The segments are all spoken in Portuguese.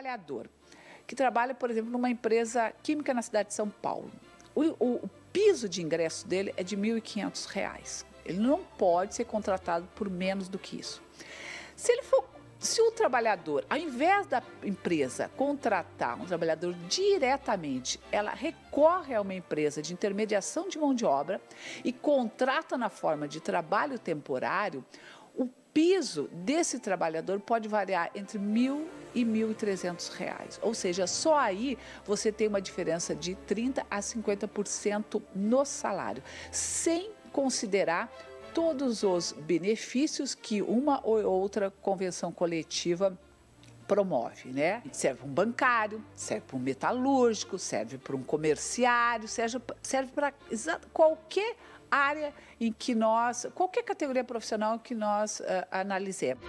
trabalhador que trabalha, por exemplo, numa empresa química na cidade de São Paulo. O, o, o piso de ingresso dele é de R$ 1.500. Ele não pode ser contratado por menos do que isso. Se ele for se o trabalhador, ao invés da empresa contratar um trabalhador diretamente, ela recorre a uma empresa de intermediação de mão de obra e contrata na forma de trabalho temporário, piso desse trabalhador pode variar entre mil e mil e trezentos reais. Ou seja, só aí você tem uma diferença de 30 a 50% no salário, sem considerar todos os benefícios que uma ou outra convenção coletiva promove, né? Serve para um bancário, serve para um metalúrgico, serve para um comerciário, serve, serve para qualquer área em que nós, qualquer categoria profissional que nós uh, analisemos.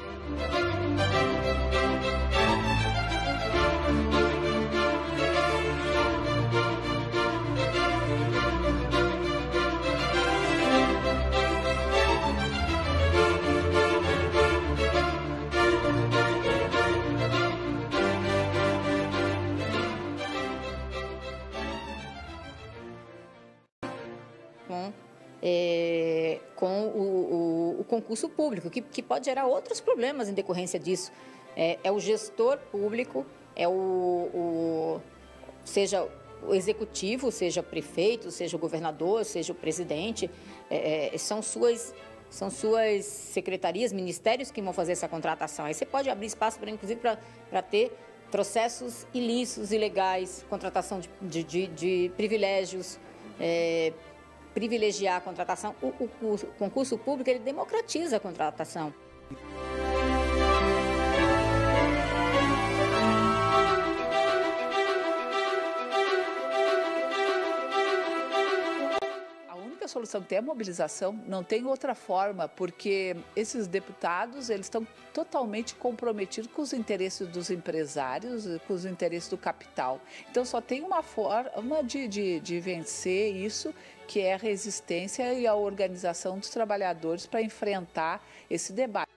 Com, é, com o, o, o, concurso público, que, que pode gerar outros problemas em decorrência disso. É, é o gestor público, é o, o, seja o executivo, seja prefeito, seja o governador, seja o presidente, é, é são suas são suas secretarias, ministérios que vão fazer essa contratação. Aí você pode abrir espaço, para, inclusive, para ter processos ilícitos, ilegais, contratação de, de, de, de privilégios, é, privilegiar a contratação. O, o, o concurso público ele democratiza a contratação. Solução tem a mobilização, não tem outra forma, porque esses deputados eles estão totalmente comprometidos com os interesses dos empresários, com os interesses do capital. Então só tem uma forma de, de, de vencer isso, que é a resistência e a organização dos trabalhadores para enfrentar esse debate.